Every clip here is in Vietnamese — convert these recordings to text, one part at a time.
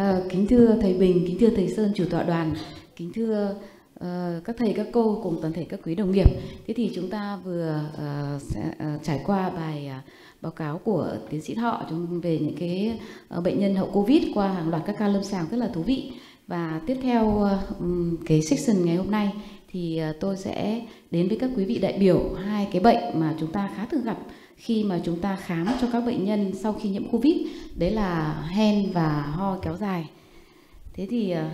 À, kính thưa thầy Bình, kính thưa thầy Sơn chủ tọa đoàn, kính thưa uh, các thầy các cô cùng toàn thể các quý đồng nghiệp. Thế thì chúng ta vừa uh, sẽ, uh, trải qua bài uh, báo cáo của tiến sĩ Thọ về những cái uh, bệnh nhân hậu Covid qua hàng loạt các ca lâm sàng rất là thú vị. Và tiếp theo uh, cái section ngày hôm nay thì uh, tôi sẽ đến với các quý vị đại biểu hai cái bệnh mà chúng ta khá thường gặp khi mà chúng ta khám cho các bệnh nhân sau khi nhiễm Covid, đấy là hen và ho kéo dài. Thế thì ờ,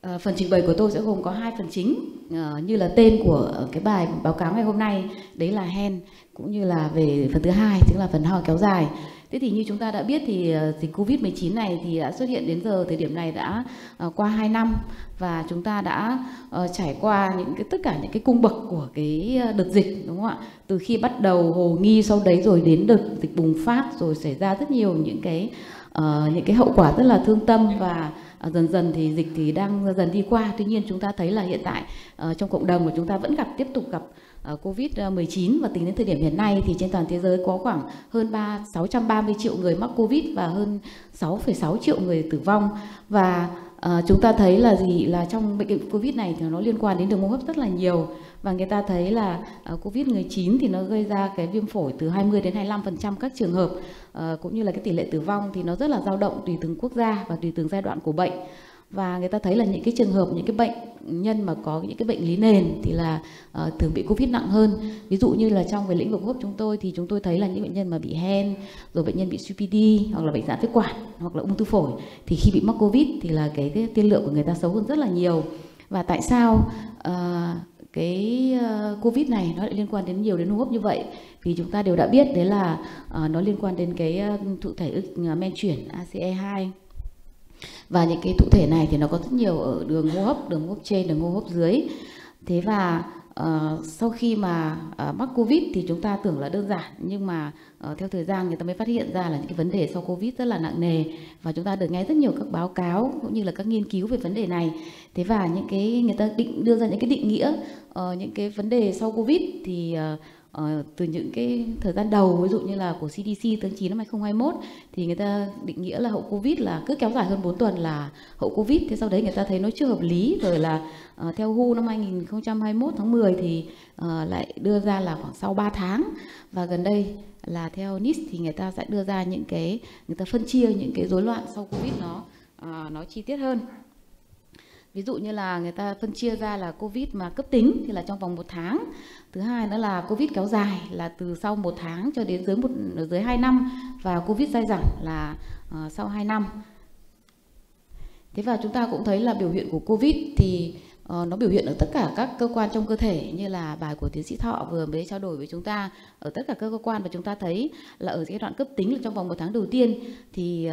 ờ, phần trình bày của tôi sẽ gồm có hai phần chính ờ, như là tên của cái bài báo cáo ngày hôm nay, đấy là hen cũng như là về phần thứ hai chính là phần ho kéo dài Thế thì như chúng ta đã biết thì ờ, dịch Covid-19 này thì đã xuất hiện đến giờ thời điểm này đã ờ, qua 2 năm và chúng ta đã ờ, trải qua những cái tất cả những cái cung bậc của cái đợt dịch đúng không ạ? Từ khi bắt đầu hồ nghi sau đấy rồi đến đợt dịch bùng phát rồi xảy ra rất nhiều những cái uh, những cái hậu quả rất là thương tâm và uh, dần dần thì dịch thì đang dần đi qua. Tuy nhiên chúng ta thấy là hiện tại uh, trong cộng đồng của chúng ta vẫn gặp tiếp tục gặp Ờ, Covid-19 ờ, và tính đến thời điểm hiện nay thì trên toàn thế giới có khoảng hơn 3 630 triệu người mắc Covid và hơn 6,6 triệu người tử vong. Và À, chúng ta thấy là gì? Là trong bệnh Covid này thì nó liên quan đến đường hô hấp rất là nhiều. Và người ta thấy là uh, Covid-19 thì nó gây ra cái viêm phổi từ 20 đến 25% các trường hợp uh, cũng như là cái tỷ lệ tử vong thì nó rất là dao động tùy từng quốc gia và tùy từng giai đoạn của bệnh và người ta thấy là những cái trường hợp những cái bệnh nhân mà có những cái bệnh lý nền thì là uh, thường bị covid nặng hơn. Ví dụ như là trong về lĩnh vực hô hấp chúng tôi thì chúng tôi thấy là những bệnh nhân mà bị hen rồi bệnh nhân bị CPD hoặc là bệnh giãn phế quản hoặc là ung thư phổi thì khi bị mắc covid thì là cái, cái tiên lượng của người ta xấu hơn rất là nhiều. Và tại sao uh, cái ờ, covid này nó lại liên quan đến nhiều đến hô hấp như vậy? Vì chúng ta đều đã biết đấy là uh, nó liên quan đến cái thụ thể ức men chuyển ACE2 và những cái thụ thể này thì nó có rất nhiều ở đường hô hấp đường hô hấp trên đường hô hấp dưới. Thế và uh, sau khi mà uh, mắc covid thì chúng ta tưởng là đơn giản nhưng mà uh, theo thời gian người ta mới phát hiện ra là những cái vấn đề sau covid rất là nặng nề. Và chúng ta được nghe rất nhiều các báo cáo cũng như là các nghiên cứu về vấn đề này. Thế và những cái người ta định đưa ra những cái định nghĩa uh, những cái vấn đề sau covid thì uh, uh, từ những cái thời gian đầu ví dụ như là của CDC tháng 9 năm 2021 thì người ta định nghĩa là hậu Covid là cứ kéo dài hơn 4 tuần là hậu Covid. Thế sau đấy người ta thấy nó chưa hợp lý rồi là uh, theo WHO năm 2021 tháng 10 thì uh, lại đưa ra là khoảng sau 3 tháng. Và gần đây là theo NIST thì người ta sẽ đưa ra những cái người ta phân chia những cái rối loạn sau Covid nó uh, nó chi tiết hơn ví dụ như là người ta phân chia ra là covid mà cấp tính thì là trong vòng một tháng. Thứ hai nữa là covid kéo dài là từ sau một tháng cho đến dưới một dưới hai năm và covid dai dẳng là uh, sau 2 năm. Thế và chúng ta cũng thấy là biểu hiện của covid thì uh, Ờ, nó biểu hiện ở tất cả các cơ quan trong cơ thể như là bài của tiến sĩ thọ vừa mới trao đổi với chúng ta. Ở tất cả các cơ quan và chúng ta thấy là ở giai đoạn cấp tính là trong vòng một tháng đầu tiên thì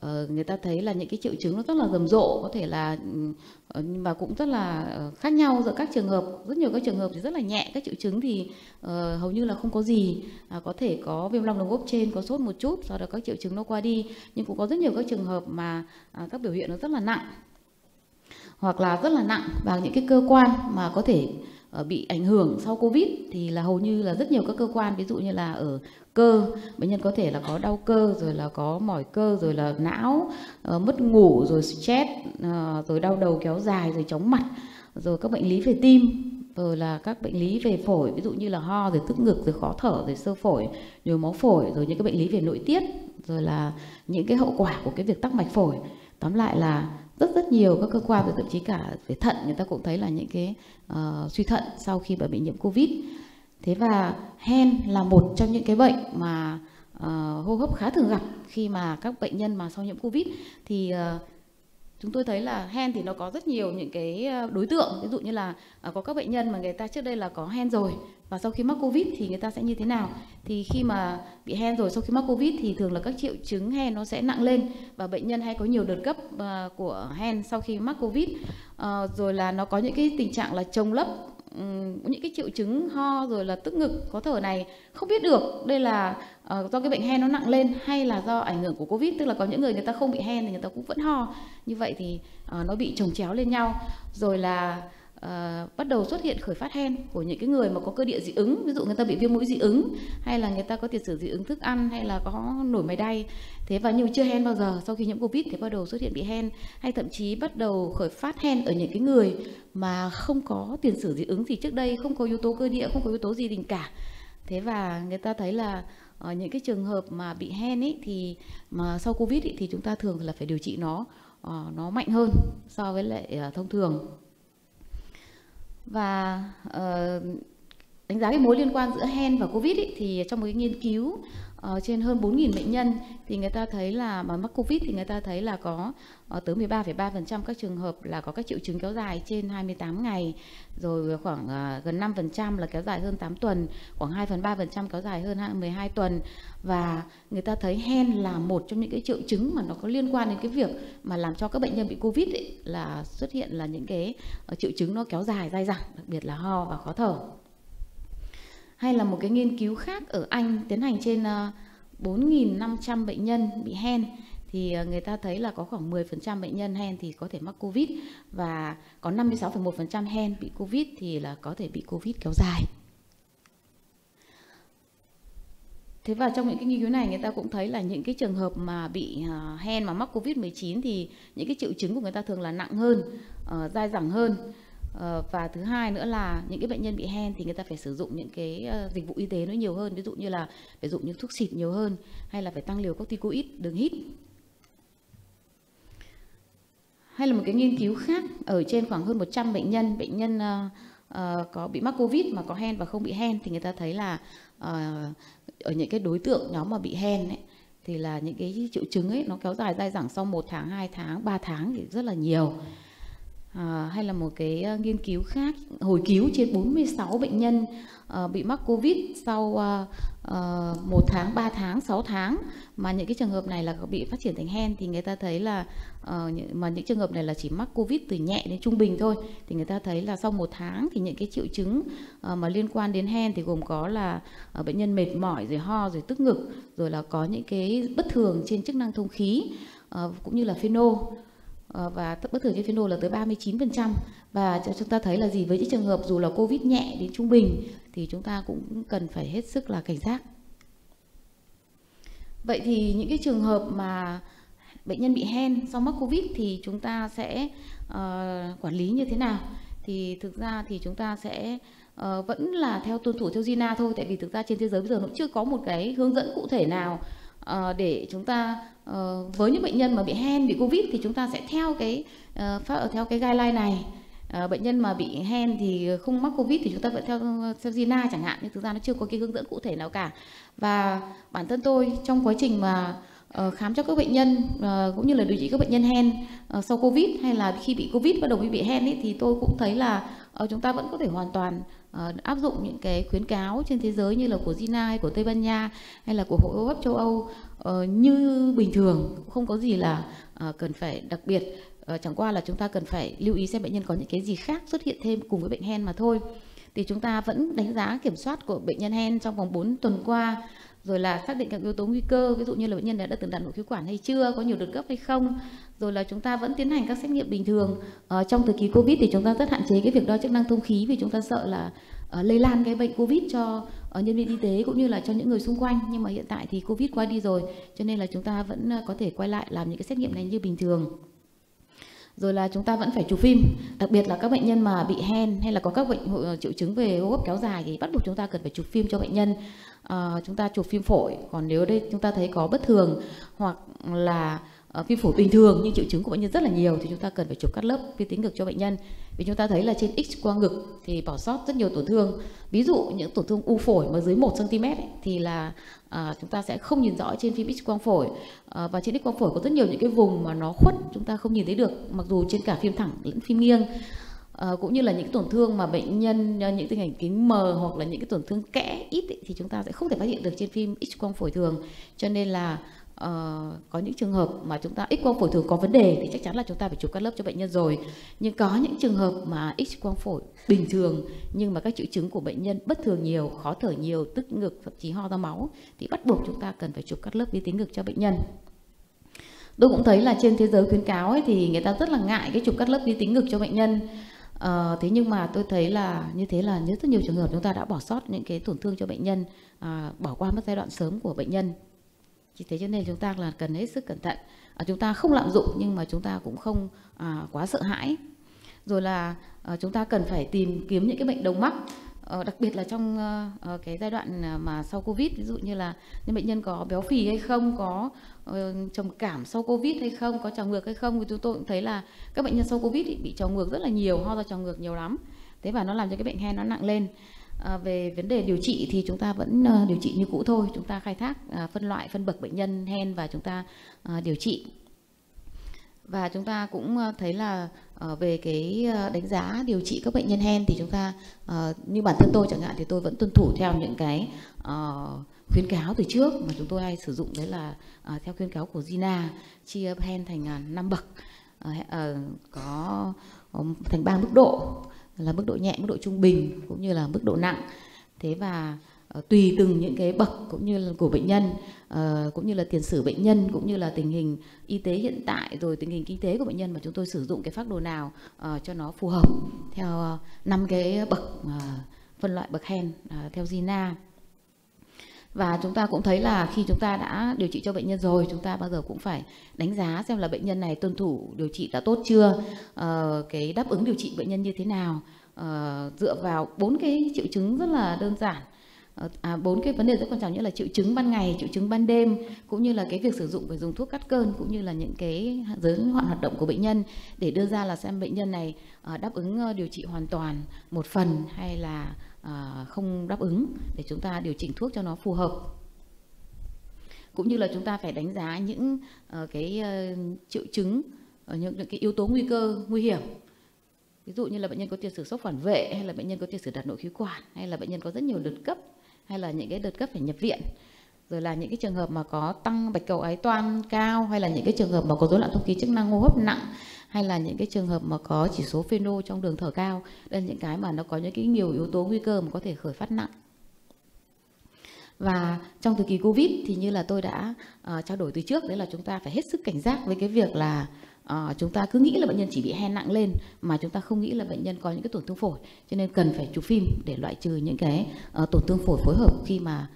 uh, người ta thấy là những cái triệu chứng nó rất là rầm rộ có thể là uh, và cũng rất là uh, khác nhau giữa các trường hợp. Rất nhiều các trường hợp thì rất là nhẹ các triệu chứng thì uh, hầu như là không có gì. Uh, có thể có viêm long đường hô hấp trên có sốt một chút sau đó các triệu chứng nó qua đi. Nhưng cũng có rất nhiều các trường hợp mà uh, các biểu hiện nó rất là nặng hoặc là rất là nặng và những cái cơ quan mà có thể ờ, bị ảnh hưởng sau covid thì là hầu như là rất nhiều các cơ quan, ví dụ như là ở cơ, bệnh nhân có thể là có đau cơ, rồi là có mỏi cơ, rồi là não ờ, mất ngủ, rồi stress ờ, rồi đau đầu kéo dài, rồi chóng mặt, rồi các bệnh lý về tim, rồi là các bệnh lý về phổi, ví dụ như là ho, rồi tức ngực, rồi khó thở, rồi sơ phổi, nhồi máu phổi, rồi những cái bệnh lý về nội tiết, rồi là những cái hậu quả của cái việc tắc mạch phổi. Tóm lại là rất rất nhiều các cơ quan và thậm chí cả về thận người ta cũng thấy là những cái uh, suy thận sau khi mà bị nhiễm covid. Thế và hen là một trong những cái bệnh mà uh, hô hấp khá thường gặp khi mà các bệnh nhân mà sau nhiễm covid. Thì uh, chúng tôi thấy là hen thì nó có rất nhiều những cái đối tượng. Ví dụ như là có các bệnh nhân mà người ta trước đây là có hen rồi và sau khi mắc covid thì người ta sẽ như thế nào? Thì khi mà bị hen rồi sau khi mắc covid thì thường là các triệu chứng hen nó sẽ nặng lên. Và bệnh nhân hay có nhiều đợt cấp à, của hen sau khi mắc covid. Ờ, rồi là nó có những cái tình trạng là trồng lấp những cái triệu chứng ho rồi là tức ngực khó thở này. Không biết được đây là uh, do cái bệnh hen nó nặng lên hay là do ảnh hưởng của covid. Tức là có những người người ta không bị hen thì người ta cũng vẫn ho. Như vậy thì uh, nó bị chồng chéo lên nhau. Rồi là uh, bắt đầu xuất hiện khởi phát hen của những cái người mà có cơ địa dị ứng ví dụ người ta bị viêm mũi dị ứng hay là người ta có tiền sử dị ứng thức ăn hay là có nổi mày đay. Thế và nhiều chưa hen bao giờ sau khi nhiễm covid thì bắt đầu xuất hiện bị hen hay thậm chí bắt đầu khởi phát hen ở những cái người mà không có tiền sử dị ứng. Gì trước đây không có yếu tố cơ địa không có yếu tố gì đình cả. Thế và người ta thấy là ở những cái trường hợp mà bị hen ấy thì mà sau covid ấy, thì chúng ta thường là phải điều trị nó uh, nó mạnh hơn so với lại uh, thông thường và uh, đánh giá cái mối liên quan giữa hen và covid ý, thì trong một cái nghiên cứu uh, trên hơn 4.000 bệnh nhân thì người ta thấy là mà mắc covid thì người ta thấy là có uh, tới 13,3% các trường hợp là có các triệu chứng kéo dài trên 28 ngày. Rồi khoảng uh, gần 5% là kéo dài hơn 8 tuần khoảng 2 phần 3% kéo dài hơn 12 tuần. Và người ta thấy hen là một trong những cái triệu chứng mà nó có liên quan đến cái việc mà làm cho các bệnh nhân bị covid ấy, là xuất hiện là những cái uh, triệu chứng nó kéo dài dai dẳng đặc biệt là ho và khó thở hay là một cái nghiên cứu khác ở Anh tiến hành trên ờ, 4.500 bệnh nhân bị hen thì ờ, người ta thấy là có khoảng 10% bệnh nhân hen thì có thể mắc Covid và có 56,1% hen bị Covid thì là có thể bị Covid kéo dài. Thế và trong những cái nghiên cứu này người ta cũng thấy là những cái trường hợp mà bị ờ, hen mà mắc Covid-19 thì những cái triệu chứng của người ta thường là nặng hơn, dai dẳng hơn Ờ, và thứ hai nữa là những cái bệnh nhân bị hen thì người ta phải sử dụng những cái ờ, dịch vụ y tế nó nhiều hơn. Ví dụ như là phải dùng những thuốc xịt nhiều hơn hay là phải tăng liều corticoid đường hít. Hay là một cái nghiên cứu khác ở trên khoảng hơn 100 bệnh nhân bệnh nhân uh, uh, có bị mắc covid mà có hen và không bị hen thì người ta thấy là uh, ở những cái đối tượng nhóm mà bị hen ấy, thì là những cái triệu chứng ấy nó kéo dài dai dẳng sau một tháng 2 tháng 3 tháng thì rất là nhiều à, hay là một cái ờ, nghiên cứu khác hồi cứu trên 46 bệnh nhân ờ, bị mắc covid sau một 1 tháng 3 tháng 6 tháng. Mà những cái trường hợp này là bị phát triển thành hen thì người ta thấy là mà những trường hợp này là chỉ mắc covid từ nhẹ đến trung bình thôi. Thì người ta thấy là sau một tháng thì những cái triệu chứng mà liên quan đến hen thì gồm có là bệnh nhân mệt mỏi rồi ho rồi tức ngực rồi là có những cái bất thường trên chức năng thông khí cũng như là phenol Ờ, và bất thường trên phenol là tới 39% và chúng ta thấy là gì? Với những trường hợp dù là covid nhẹ đến trung bình thì chúng ta cũng cần phải hết sức là cảnh giác. Vậy thì những cái trường hợp mà bệnh nhân bị hen sau mắc covid thì chúng ta sẽ uh, quản lý như thế nào? Thì thực ra thì chúng ta sẽ uh, vẫn là theo tuân thủ theo GINA thôi tại vì thực ra trên thế giới bây giờ nó chưa có một cái hướng dẫn cụ thể nào uh, để chúng ta uh, với những bệnh nhân mà bị hen bị covid thì chúng ta sẽ theo cái uh, theo cái guideline này. Bệnh nhân mà bị hen thì không mắc covid thì chúng ta vẫn theo theo Gina chẳng hạn nhưng thực ra nó chưa có cái hướng dẫn cụ thể nào cả. Và bản thân tôi trong quá trình mà uh, khám cho các bệnh nhân uh, cũng như là điều trị các bệnh nhân hen uh, sau covid hay là khi bị covid bắt đầu bị bị hen ấy, thì tôi cũng thấy là chúng ta vẫn có thể hoàn toàn uh, áp dụng những cái khuyến cáo trên thế giới như là của Gina hay của Tây Ban Nha hay là của Hội hô hấp châu Âu uh, như bình thường không có gì là uh, cần phải đặc biệt. Uh, chẳng qua là chúng ta cần phải lưu ý xem bệnh nhân có những cái gì khác xuất hiện thêm cùng với bệnh hen mà thôi. Thì chúng ta vẫn đánh giá kiểm soát của bệnh nhân hen trong vòng 4 tuần qua rồi là xác định các yếu tố nguy cơ ví dụ như là bệnh nhân đã, từng đặt nội khí quản hay chưa có nhiều đợt cấp hay không. Rồi là chúng ta vẫn tiến hành các xét nghiệm bình thường. Ờ, trong thời kỳ covid thì chúng ta rất hạn chế cái việc đo chức năng thông khí vì chúng ta sợ là uh, lây lan cái bệnh covid cho uh, nhân viên y tế cũng như là cho những người xung quanh. Nhưng mà hiện tại thì covid qua đi rồi cho nên là chúng ta vẫn ờ, có thể quay lại làm những cái xét nghiệm này như bình thường. Rồi là chúng ta vẫn phải chụp phim đặc biệt là các bệnh nhân mà bị hen hay là có các bệnh triệu chứng về hô hấp kéo dài thì bắt buộc chúng ta cần phải chụp phim cho bệnh nhân. À, chúng ta chụp phim phổi còn nếu đây chúng ta thấy có bất thường hoặc là Ờ, uh, phim phổi bình thường nhưng triệu chứng của bệnh nhân rất là nhiều thì chúng ta cần phải chụp cắt lớp vi tính ngực cho bệnh nhân. Vì chúng ta thấy là trên x quang ngực thì bỏ sót rất nhiều tổn thương. Ví dụ những tổn thương u phổi mà dưới 1 cm ấy, thì là à, chúng ta sẽ không nhìn rõ trên phim x quang phổi. À, và trên x quang phổi có rất nhiều những cái vùng mà nó khuất chúng ta không nhìn thấy được mặc dù trên cả phim thẳng lẫn phim nghiêng. À, cũng như là những tổn thương mà bệnh nhân những tình hình kính mờ hoặc là những cái tổn thương kẽ ít ý, thì chúng ta sẽ không thể phát hiện được trên phim x quang phổi thường. Cho nên là uh, có những trường hợp mà chúng ta x quang phổi thường có vấn đề thì chắc chắn là chúng ta phải chụp cắt lớp cho bệnh nhân rồi. Nhưng có những trường hợp mà x quang phổi bình thường nhưng mà các triệu chứng của bệnh nhân bất thường nhiều khó thở nhiều tức ngực thậm chí ho ra máu thì bắt buộc chúng ta cần phải chụp cắt lớp vi tính ngực cho bệnh nhân. Tôi cũng thấy là trên thế giới khuyến cáo ấy thì người ta rất là ngại cái chụp cắt lớp vi tính ngực cho bệnh nhân. Uh, thế nhưng mà tôi thấy là như thế là rất nhiều trường hợp chúng ta đã bỏ sót những cái tổn thương cho bệnh nhân uh, bỏ qua mất giai đoạn sớm của bệnh nhân chỉ thế cho nên chúng ta là cần hết sức cẩn thận. À, chúng ta không lạm dụng nhưng mà chúng ta cũng không à, quá sợ hãi. Rồi là à, chúng ta cần phải tìm kiếm những cái bệnh đầu mắc Ờ, đặc biệt là trong uh, cái giai đoạn à, mà sau covid ví dụ như là những bệnh nhân có béo phì hay không có uh, trầm cảm sau covid hay không có trào ngược hay không thì chúng tôi cũng thấy là các bệnh nhân sau covid bị trào ngược rất là nhiều ho ra trào ngược nhiều lắm. Thế và nó làm cho cái bệnh hen nó nặng lên à, về vấn đề điều trị thì chúng ta vẫn uh, điều trị như cũ thôi. Chúng ta khai thác uh, phân loại phân bậc bệnh nhân hen và chúng ta uh, điều trị. Và chúng ta cũng thấy là về cái đánh giá điều trị các bệnh nhân hen thì chúng ta như bản thân tôi chẳng hạn thì tôi vẫn tuân thủ theo những cái khuyến cáo từ trước mà chúng tôi hay sử dụng đấy là theo khuyến cáo của Gina chia hen thành à, 5 bậc có thành ba mức độ là mức độ nhẹ, mức độ trung bình cũng như là mức độ nặng. Thế và ờ, tùy từng những cái bậc cũng như là của bệnh nhân ờ, cũng như là tiền sử bệnh nhân cũng như là tình hình y tế hiện tại rồi tình hình kinh tế của bệnh nhân mà chúng tôi sử dụng cái phác đồ nào ờ, cho nó phù hợp theo năm cái bậc phân loại bậc hen theo Gina và chúng ta cũng thấy là khi chúng ta đã điều trị cho bệnh nhân rồi chúng ta bao giờ cũng phải đánh giá xem là bệnh nhân này tuân thủ điều trị đã tốt chưa uh, cái đáp ứng điều trị bệnh nhân như thế nào. Uh, dựa vào bốn cái triệu chứng rất là đơn giản. Ờ, à, bốn cái vấn đề rất quan trọng nhất là triệu chứng ban ngày triệu chứng ban đêm cũng như là cái việc sử dụng phải dùng thuốc cắt cơn cũng như là những cái giới hạn hoạt động của bệnh nhân để đưa ra là xem bệnh nhân này đáp ứng điều trị hoàn toàn một phần hay là À, không đáp ứng để chúng ta điều chỉnh thuốc cho nó phù hợp. Cũng như là chúng ta phải đánh giá những uh, cái uh, triệu chứng uh, những, những cái yếu tố nguy cơ nguy hiểm. Ví dụ như là bệnh nhân có tiền sử sốc phản vệ hay là bệnh nhân có tiền sử đặt nội khí quản hay là bệnh nhân có rất nhiều đợt cấp hay là những cái đợt cấp phải nhập viện. Rồi là những cái trường hợp mà có tăng bạch cầu ái toan cao hay là những cái trường hợp mà có rối loạn thông khí chức năng hô hấp nặng hay là những cái trường hợp mà có chỉ số pheno trong đường thở cao. Đây là những cái mà nó có những cái nhiều yếu tố nguy cơ mà có thể khởi phát nặng. Và trong thời kỳ covid thì như là tôi đã uh, trao đổi từ trước đấy là chúng ta phải hết sức cảnh giác với cái việc là uh, chúng ta cứ nghĩ là bệnh nhân chỉ bị hen nặng lên mà chúng ta không nghĩ là bệnh nhân có những cái tổn thương phổi. Cho nên cần phải chụp phim để loại trừ những cái uh, tổn thương phổi phối hợp khi mà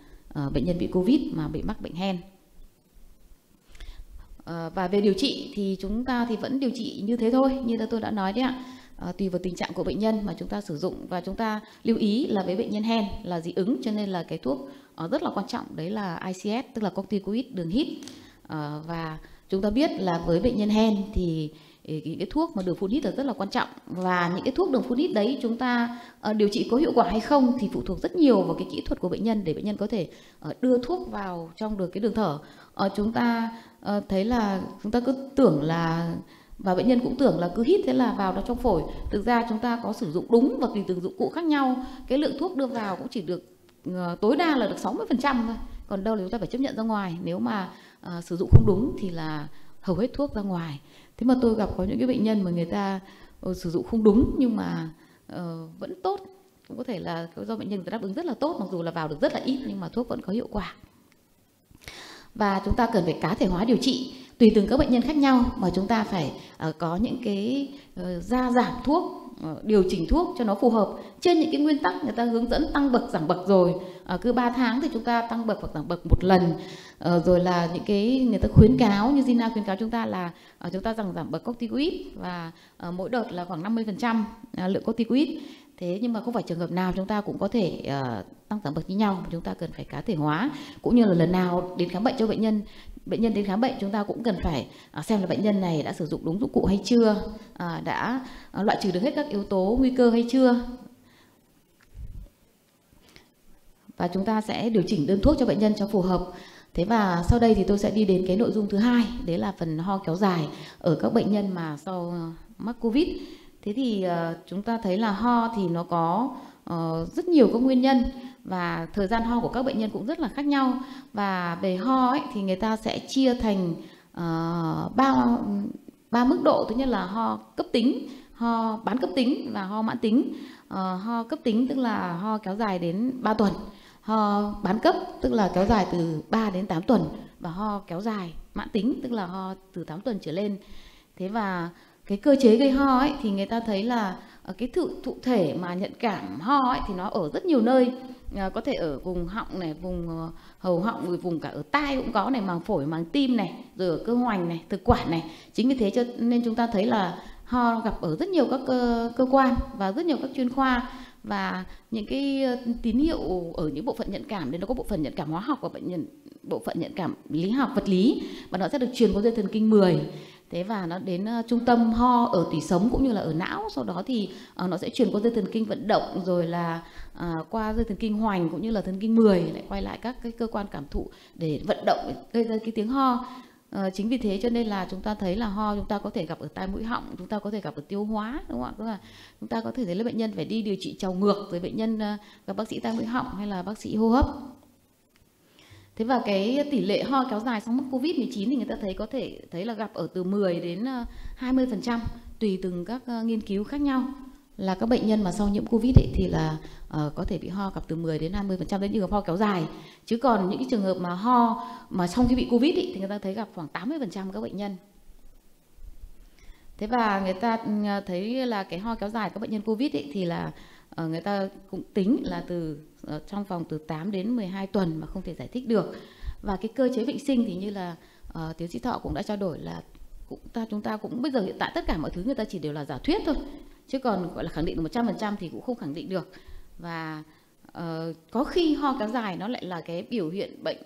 uh, bệnh nhân bị covid mà bị mắc bệnh hen. Ờ, và về điều trị thì chúng ta thì vẫn điều trị như thế thôi như là tôi đã nói đấy ạ. À, tùy vào tình trạng của bệnh nhân mà chúng ta sử dụng. Và chúng ta lưu ý là với bệnh nhân hen là dị ứng cho nên là cái thuốc uh, rất là quan trọng đấy là ICS tức là corticoid đường hít. Uh, và chúng ta biết là với bệnh nhân hen thì những cái thuốc mà đường phun hít là rất là quan trọng. Và những cái thuốc đường phun hít đấy chúng ta uh, điều trị có hiệu quả hay không thì phụ thuộc rất nhiều vào cái kỹ thuật của bệnh nhân để bệnh nhân có thể uh, đưa thuốc vào trong được cái đường thở. Uh, chúng ta uh, thấy là chúng ta cứ tưởng là và bệnh nhân cũng tưởng là cứ hít thế là vào đó trong phổi. Thực ra chúng ta có sử dụng đúng và tùy từng dụng cụ khác nhau. Cái lượng thuốc đưa vào cũng chỉ được uh, tối đa là được 60% thôi. Còn đâu là chúng ta phải chấp nhận ra ngoài. Nếu mà uh, sử dụng không đúng thì là hầu hết thuốc ra ngoài thế mà tôi gặp có những cái bệnh nhân mà người ta uh, sử dụng không đúng nhưng mà uh, vẫn tốt. Cũng có thể là do bệnh nhân đáp ứng rất là tốt mặc dù là vào được rất là ít nhưng mà thuốc vẫn có hiệu quả. Và chúng ta cần phải cá thể hóa điều trị tùy từng các bệnh nhân khác nhau mà chúng ta phải uh, có những cái uh, gia giảm thuốc Ờ, điều chỉnh thuốc cho nó phù hợp. Trên những cái nguyên tắc người ta hướng dẫn tăng bậc giảm bậc rồi à, cứ 3 tháng thì chúng ta tăng bậc hoặc giảm bậc một lần. À, rồi là những cái người ta khuyến cáo như Gina khuyến cáo chúng ta là à, chúng ta rằng giảm bậc corticoid và à, mỗi đợt là khoảng 50% trăm à, lượng corticoid. Thế nhưng mà không phải trường hợp nào chúng ta cũng có thể uh, tăng giảm bậc như nhau chúng ta cần phải cá thể hóa cũng như là lần nào đến khám bệnh cho bệnh nhân bệnh nhân đến khám bệnh chúng ta cũng cần phải à, xem là bệnh nhân này đã sử dụng đúng dụng cụ hay chưa à, đã à, loại trừ được hết các yếu tố nguy cơ hay chưa. Và chúng ta sẽ điều chỉnh đơn thuốc cho bệnh nhân cho phù hợp. Thế và sau đây thì tôi sẽ đi đến cái nội dung thứ hai, đấy là phần ho kéo dài ở các bệnh nhân mà sau mắc Covid. Thế thì chúng ta thấy là ho thì nó có ờ, rất nhiều các nguyên nhân và thời gian ho của các bệnh nhân cũng rất là khác nhau. Và về ho ấy, thì người ta sẽ chia thành uh, ba ba mức độ. Thứ nhất là ho cấp tính ho bán cấp tính và ho mãn tính. Uh, ho cấp tính tức là ho kéo dài đến 3 tuần. Ho bán cấp tức là kéo dài từ 3 đến 8 tuần. Và ho kéo dài mãn tính tức là ho từ 8 tuần trở lên. Thế và cái cơ chế gây ho ấy thì người ta thấy là ờ, cái thụ thụ thể mà nhận cảm ho ấy thì nó ở rất nhiều nơi. Ờ, có thể ở vùng họng này vùng uh, hầu họng rồi vùng cả ở tai cũng có này màng phổi màng tim này rồi ở cơ hoành này thực quản này. Chính vì thế cho nên chúng ta thấy là ho gặp ở rất nhiều các cơ, cơ quan và rất nhiều các chuyên khoa và những cái ờ, tín hiệu ở những bộ phận nhận cảm nên nó có bộ phận nhận cảm hóa học và bệnh nhân bộ phận nhận cảm lý học vật lý và nó sẽ được truyền qua dây thần kinh 10 thế và nó đến uh, trung tâm ho ở tủy sống cũng như là ở não. Sau đó thì uh, nó sẽ truyền qua dây thần kinh vận động rồi là uh, qua dây thần kinh hoành cũng như là thần kinh 10 lại quay lại các cái cơ quan cảm thụ để vận động gây ra cái tiếng ho. À, chính vì thế cho nên là chúng ta thấy là ho chúng ta có thể gặp ở tai mũi họng chúng ta có thể gặp ở tiêu hóa đúng không ạ? Tức là chúng ta có thể thấy là bệnh nhân phải đi điều trị trào ngược với bệnh nhân uh, gặp bác sĩ tai mũi họng hay là bác sĩ hô hấp. Thế và cái tỷ lệ ho kéo dài sau mắc Covid-19 thì người ta thấy có thể thấy là gặp ở từ 10 đến ờ, 20% tùy từng các ờ, nghiên cứu khác nhau là các bệnh nhân mà sau nhiễm Covid ấy, thì là uh, có thể bị ho gặp từ 10 đến 20% đến trường hợp ho kéo dài. Chứ còn những cái trường hợp mà ho mà sau khi bị Covid ấy, thì người ta thấy gặp khoảng 80% các bệnh nhân. Thế và người ta ừ, thấy là cái ho kéo dài các bệnh nhân Covid ấy, thì là uh, người ta cũng tính là từ uh, trong vòng từ 8 đến 12 tuần mà không thể giải thích được. Và cái cơ chế bệnh sinh thì như là uh, tiến sĩ Thọ cũng đã trao đổi là cũng ta chúng ta cũng bây giờ hiện tại tất cả mọi thứ người ta chỉ đều là giả thuyết thôi. Chứ còn gọi là khẳng định được 100% thì cũng không khẳng định được. Và uh, có khi ho kéo dài nó lại là cái biểu hiện bệnh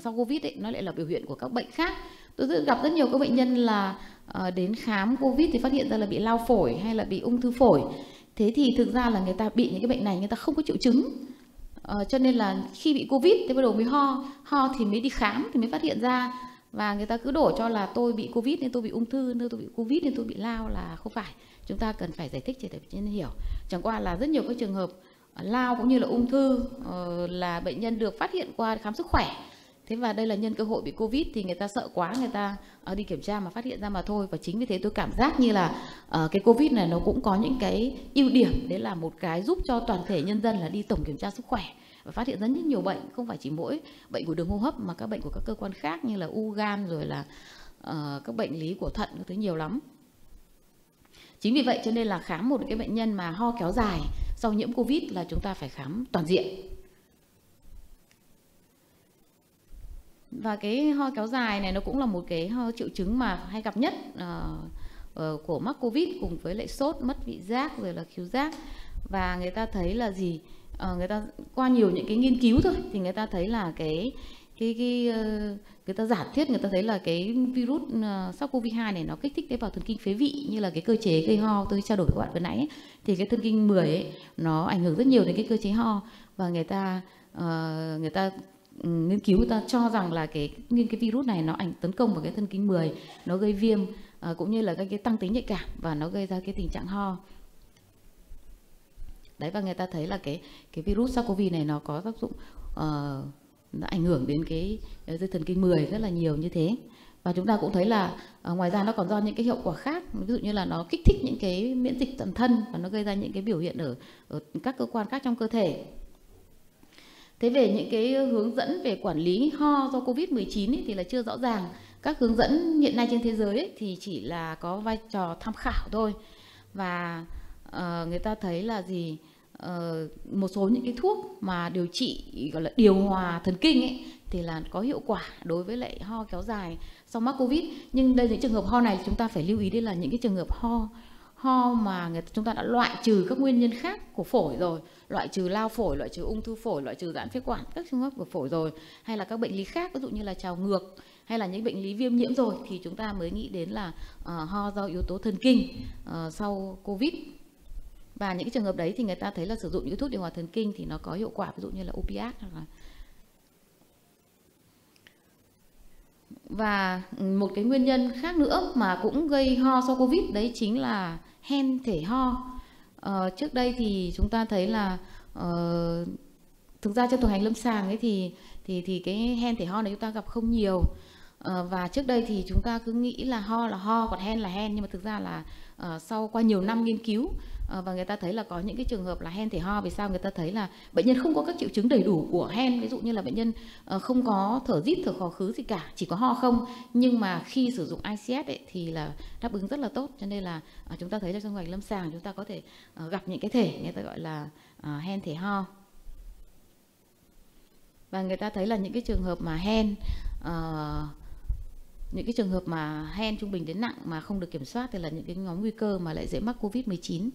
sau covid ấy nó lại là biểu hiện của các bệnh khác. Tôi gặp rất nhiều các bệnh nhân là uh, đến khám covid thì phát hiện ra là bị lao phổi hay là bị ung thư phổi thế thì thực ra là người ta bị những cái bệnh này người ta không có triệu chứng. Uh, cho nên là khi bị covid thì bắt đầu mới ho. Ho thì mới đi khám thì mới phát hiện ra. Và người ta cứ đổ cho là tôi bị covid nên tôi bị ung thư nên tôi bị covid nên tôi bị lao là không phải. Chúng ta cần phải giải thích để bệnh nhân hiểu. Chẳng qua là rất nhiều các trường hợp ờ, lao cũng như là ung thư ờ, là bệnh nhân được phát hiện qua khám sức khỏe thế và đây là nhân cơ hội bị covid thì người ta sợ quá người ta uh, đi kiểm tra mà phát hiện ra mà thôi. Và chính vì thế tôi cảm giác như là uh, cái covid này nó cũng có những cái ưu điểm. Đấy là một cái giúp cho toàn thể nhân dân là đi tổng kiểm tra sức khỏe và phát hiện ra rất nhiều bệnh. Không phải chỉ mỗi bệnh của đường hô hấp mà các bệnh của các cơ quan khác như là u gan rồi là uh, các bệnh lý của thận các thứ nhiều lắm. Chính vì vậy cho nên là khám một cái bệnh nhân mà ho kéo dài sau nhiễm covid là chúng ta phải khám toàn diện. Và cái ho kéo dài này nó cũng là một cái ho triệu chứng mà hay gặp nhất uh, uh, của mắc covid cùng với lại sốt mất vị giác rồi là khiếu giác. Và người ta thấy là gì? Uh, người ta qua nhiều những cái nghiên cứu thôi thì người ta thấy là cái cái cái uh, người ta giả thiết người ta thấy là cái virus uh, SARS-CoV-2 này nó kích thích tế bào thần kinh phế vị như là cái cơ chế gây ho. Tôi trao đổi với các bạn vừa nãy ấy. thì cái thần kinh 10 ấy nó ảnh hưởng rất nhiều đến cái cơ chế ho. Và người ta uh, người ta Ừ, nghiên cứu người ta cho rằng là cái những cái virus này nó ảnh tấn công vào cái thân kinh 10 nó gây viêm uh, cũng như là cái, cái tăng tính nhạy cảm và nó gây ra cái tình trạng ho. Đấy và người ta thấy là cái cái virus SARS-CoV này nó có tác dụng uh, nó ảnh hưởng đến cái dây thần kinh 10 rất là nhiều như thế. Và chúng ta cũng thấy là uh, ngoài ra nó còn do những cái hiệu quả khác ví dụ như là nó kích thích những cái miễn dịch toàn thân và nó gây ra những cái biểu hiện ở ở các cơ quan khác trong cơ thể thế về những cái hướng dẫn về quản lý ho do covid 19 ấy, thì là chưa rõ ràng. Các hướng dẫn hiện nay trên thế giới ấy, thì chỉ là có vai trò tham khảo thôi. Và uh, người ta thấy là gì? Uh, một số những cái thuốc mà điều trị gọi là điều hòa thần kinh ấy thì là có hiệu quả đối với lại ho kéo dài sau mắc covid. Nhưng đây những trường hợp ho này chúng ta phải lưu ý đây là những cái trường hợp ho ho mà người chúng ta đã loại trừ các nguyên nhân khác của phổi rồi loại trừ lao phổi loại trừ ung thư phổi loại trừ giãn phế quản các trường hợp của phổi rồi hay là các bệnh lý khác ví dụ như là trào ngược hay là những bệnh lý viêm nhiễm rồi thì chúng ta mới nghĩ đến là uh, ho do yếu tố thần kinh uh, sau covid. Và những trường hợp đấy thì người ta thấy là sử dụng những thuốc điều hòa thần kinh thì nó có hiệu quả ví dụ như là opiat hoặc là và một cái nguyên nhân khác nữa mà cũng gây ho sau covid đấy chính là hen thể ho. Ờ, trước đây thì chúng ta thấy là uh, thực ra trong thực hành lâm sàng ấy thì thì thì cái hen thể ho này chúng ta gặp không nhiều. Uh, và trước đây thì chúng ta cứ nghĩ là ho là ho còn hen là hen nhưng mà thực ra là uh, sau qua nhiều năm nghiên cứu Ờ, và người ta thấy là có những cái trường hợp là hen thể ho vì sao người ta thấy là bệnh nhân không có các triệu chứng đầy đủ của hen? Ví dụ như là bệnh nhân ờ, không có thở rít thở khó khứ gì cả chỉ có ho không. Nhưng mà khi sử dụng ICS ấy, thì là đáp ứng rất là tốt. Cho nên là ờ, chúng ta thấy là trong ngành lâm sàng chúng ta có thể gặp những cái thể người ta gọi là hen thể ho. Và người ta thấy là những cái trường hợp mà hen uh, những cái trường hợp mà hen trung bình đến nặng mà không được kiểm soát thì là những cái nhóm nguy cơ mà lại dễ mắc Covid-19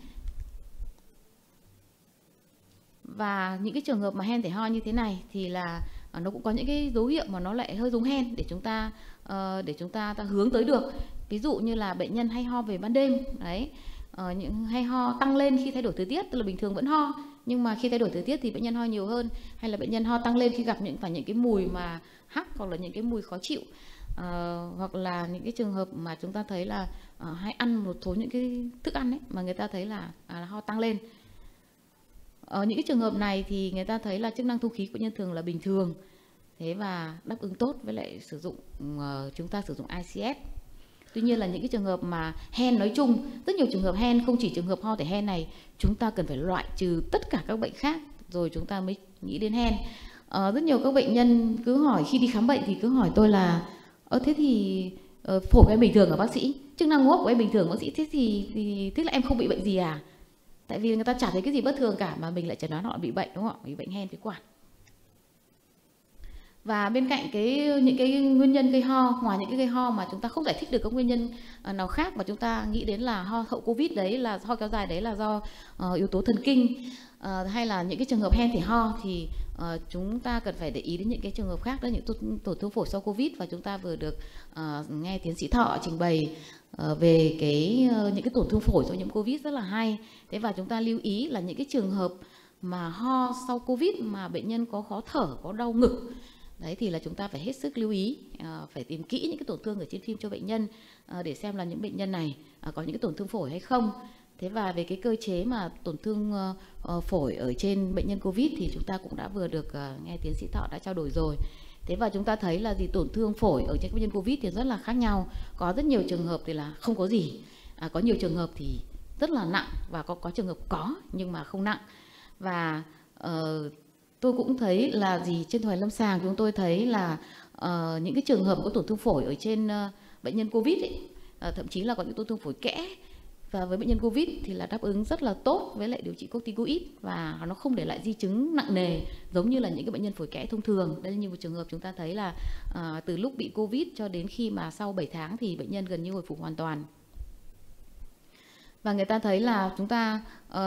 và những cái trường hợp mà hen thể ho như thế này thì là à, nó cũng có những cái dấu hiệu mà nó lại hơi giống hen để chúng ta uh, để chúng ta ta hướng tới được. Ví dụ như là bệnh nhân hay ho về ban đêm đấy uh, những hay ho tăng lên khi thay đổi thời tiết tức là bình thường vẫn ho nhưng mà khi thay đổi thời tiết thì bệnh nhân ho nhiều hơn hay là bệnh nhân ho tăng lên khi gặp những phải những cái mùi mà hắc hoặc là những cái mùi khó chịu. Uh, hoặc là những cái trường hợp mà chúng ta thấy là uh, hay ăn một số những cái thức ăn ấy mà người ta thấy là, à, là ho tăng lên ở những cái trường hợp này thì người ta thấy là chức năng thông khí của nhân thường là bình thường. Thế và đáp ứng tốt với lại sử dụng uh, chúng ta sử dụng ICS tuy nhiên là những cái trường hợp mà hen nói chung rất nhiều trường hợp hen không chỉ trường hợp ho thể hen này chúng ta cần phải loại trừ tất cả các bệnh khác rồi chúng ta mới nghĩ đến hen. Uh, rất nhiều các bệnh nhân cứ hỏi khi đi khám bệnh thì cứ hỏi tôi là ơ thế thì uh, phổi của em bình thường ở bác sĩ? Chức năng hô hấp của em bình thường bác sĩ. Thế thì, thì thế là em không bị bệnh gì à? Tại vì người ta chả thấy cái gì bất thường cả mà mình lại chẩn đoán họ bị bệnh, đúng không ạ? Bị bệnh hen phế quản và bên cạnh cái những cái nguyên nhân gây ho ngoài những cái gây ho mà chúng ta không giải thích được các nguyên nhân à, nào khác mà chúng ta nghĩ đến là ho hậu covid đấy là ho kéo dài đấy là do uh, yếu tố thần kinh uh, hay là những cái trường hợp hen thì ho thì uh, chúng ta cần phải để ý đến những cái trường hợp khác đó những tổn, tổn thương phổi sau covid. Và chúng ta vừa được uh, nghe tiến sĩ thọ trình bày uh, về cái uh, những cái tổn thương phổi do nhiễm covid rất là hay. Thế và chúng ta lưu ý là những cái trường hợp mà ho sau covid mà bệnh nhân có khó thở có đau ngực đấy thì là chúng ta phải hết sức lưu ý ờ, phải tìm kỹ những cái tổn thương ở trên phim cho bệnh nhân ờ, để xem là những bệnh nhân này ờ, có những cái tổn thương phổi hay không. Thế và về cái cơ chế mà tổn thương uh, phổi ở trên bệnh nhân covid thì chúng ta cũng đã vừa được uh, nghe tiến sĩ thọ đã trao đổi rồi. Thế và chúng ta thấy là gì tổn thương phổi ở trên bệnh nhân covid thì rất là khác nhau. Có rất nhiều trường hợp thì là không có gì à, có nhiều trường hợp thì rất là nặng và có có trường hợp có nhưng mà không nặng. Và uh, tôi cũng thấy là gì trên thời lâm sàng chúng tôi thấy là uh, những cái trường hợp có tổn thương phổi ở trên uh, bệnh nhân covid ấy, uh, thậm chí là có những tổn thương phổi kẽ. Và với bệnh nhân covid thì là đáp ứng rất là tốt với lại điều trị corticoid và nó không để lại di chứng nặng nề giống như là những cái bệnh nhân phổi kẽ thông thường. Đây là như một trường hợp chúng ta thấy là uh, từ lúc bị covid cho đến khi mà sau 7 tháng thì bệnh nhân gần như hồi phục hoàn toàn và người ta thấy là chúng ta uh,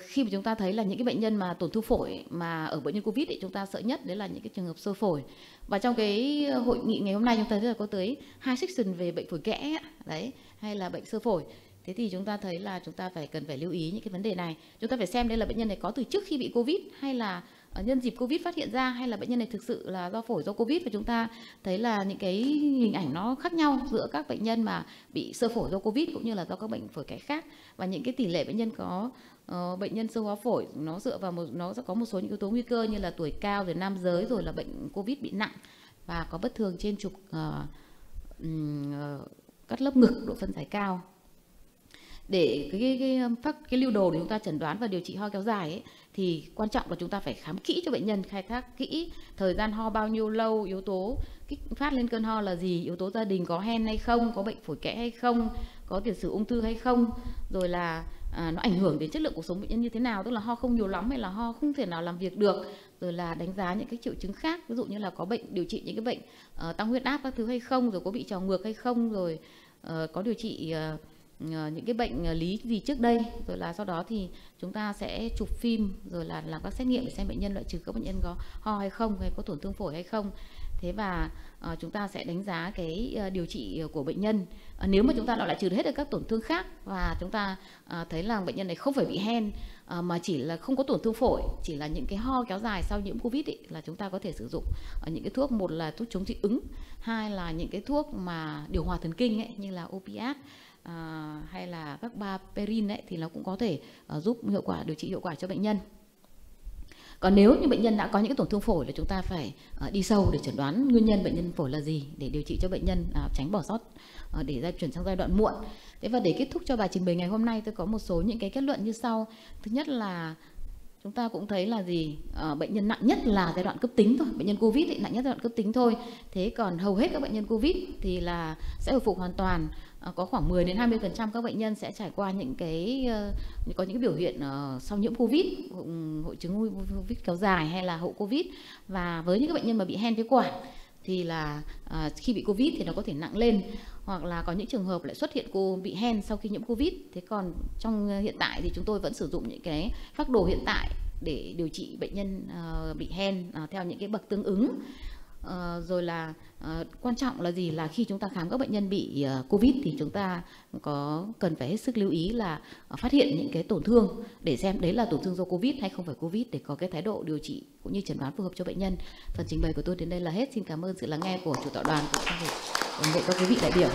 khi mà chúng ta thấy là những cái bệnh nhân mà tổn thương phổi mà ở bệnh nhân covid thì chúng ta sợ nhất đấy là những cái trường hợp sơ phổi. Và trong cái ờ, hội nghị ngày hôm nay chúng ta thấy là có tới hai section về bệnh phổi kẽ đấy hay là bệnh sơ phổi. Thế thì chúng ta thấy là chúng ta phải cần phải lưu ý những cái vấn đề này. Chúng ta phải xem đây là bệnh nhân này có từ trước khi bị covid hay là Ờ, nhân dịp covid phát hiện ra hay là bệnh nhân này thực sự là do phổi do covid và chúng ta thấy là những cái hình ảnh nó khác nhau giữa các bệnh nhân mà bị sơ phổi do covid cũng như là do các bệnh phổi cái khác? Và những cái tỷ lệ bệnh nhân có uh, bệnh nhân sơ hóa phổi nó dựa vào một nó sẽ có một số những yếu tố nguy cơ như là tuổi cao rồi nam giới rồi là bệnh covid bị nặng và có bất thường trên trục uh, um, uh, cắt lớp ngực độ phân giải cao. Để cái cái cái, cái, cái lưu đồ để chúng ta chẩn đoán và điều trị ho kéo dài ấy, thì quan trọng là chúng ta phải khám kỹ cho bệnh nhân khai thác kỹ thời gian ho bao nhiêu lâu yếu tố kích phát lên cơn ho là gì yếu tố gia đình có hen hay không có bệnh phổi kẽ hay không có tiền sử ung thư hay không rồi là à, nó ảnh hưởng đến chất lượng cuộc sống bệnh nhân như thế nào tức là ho không nhiều lắm hay là ho không thể nào làm việc được rồi là đánh giá những cái triệu chứng khác ví dụ như là có bệnh điều trị những cái bệnh uh, tăng huyết áp các thứ hay không rồi có bị trào ngược hay không rồi uh, có điều trị uh, Ờ, những cái bệnh ờ, lý gì trước đây. Rồi là sau đó thì chúng ta sẽ chụp phim rồi là làm các xét nghiệm để xem bệnh nhân loại trừ các bệnh nhân có ho hay không hay có tổn thương phổi hay không. Thế và uh, chúng ta sẽ đánh giá cái uh, điều trị của bệnh nhân. Uh, nếu mà chúng ta loại trừ hết được các tổn thương khác và chúng ta uh, thấy là bệnh nhân này không phải bị hen uh, mà chỉ là không có tổn thương phổi chỉ là những cái ho kéo dài sau nhiễm covid ý, là chúng ta có thể sử dụng uh, những cái thuốc một là thuốc chống dị ứng hai là những cái thuốc mà điều hòa thần kinh ấy, như là opiat à, hay là các ba perin ấy thì nó cũng có thể à, giúp hiệu quả điều trị hiệu quả cho bệnh nhân. Còn nếu như bệnh nhân đã có những tổn thương phổi là chúng ta phải à, đi sâu để chẩn đoán nguyên nhân bệnh nhân phổi là gì để điều trị cho bệnh nhân à, tránh bỏ sót à, để ra chuyển sang giai đoạn muộn. Thế và để kết thúc cho bài trình bày ngày hôm nay tôi có một số những cái kết luận như sau. Thứ nhất là chúng ta cũng thấy là gì? À, bệnh nhân nặng nhất là giai đoạn cấp tính thôi. Bệnh nhân covid thì nặng nhất giai đoạn cấp tính thôi. Thế còn hầu hết các bệnh nhân covid thì là sẽ hồi phục hoàn toàn. À, có khoảng 10 đến 20 phần trăm các bệnh nhân sẽ trải qua những cái uh, có những cái biểu hiện uh, sau nhiễm covid hội chứng covid kéo dài hay là hậu covid. Và với những cái bệnh nhân mà bị hen phế quản thì là à, khi bị covid thì nó có thể nặng lên. Hoặc là có những trường hợp lại xuất hiện cô bị hen sau khi nhiễm covid. Thế còn trong à, hiện tại thì chúng tôi vẫn sử dụng những cái phác đồ hiện tại để điều trị bệnh nhân uh, bị hen uh, theo những cái bậc tương ứng. Ờ, rồi là uh, quan trọng là gì? Là khi chúng ta khám các bệnh nhân bị uh, covid thì chúng ta có cần phải hết sức lưu ý là uh, phát hiện những cái tổn thương để xem đấy là tổn thương do covid hay không phải covid để có cái thái độ điều trị cũng như chẩn đoán phù hợp cho bệnh nhân. Phần trình bày của tôi đến đây là hết. Xin cảm ơn sự lắng nghe của chủ tọa đoàn cũng như các quý vị đại biểu.